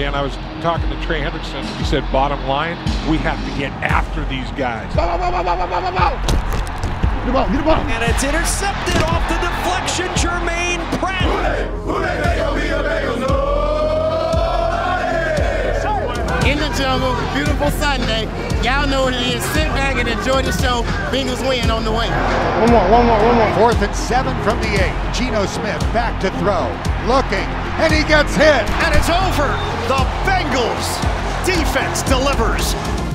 Dan, I was talking to Trey Hendrickson. He said, bottom line, we have to get after these guys. Bow, bow, bow, bow, bow, bow, bow. Get the ball, get the ball. And it's intercepted off the deflection. Germaine Pratt. in the jungle, beautiful Sunday. Y'all know what it is. Sit back and enjoy the show. Bengals win on the way. One more, one more, one more. Fourth and seven from the eight. Geno Smith back to throw. Looking, and he gets hit. And it's over. The Bengals defense delivers.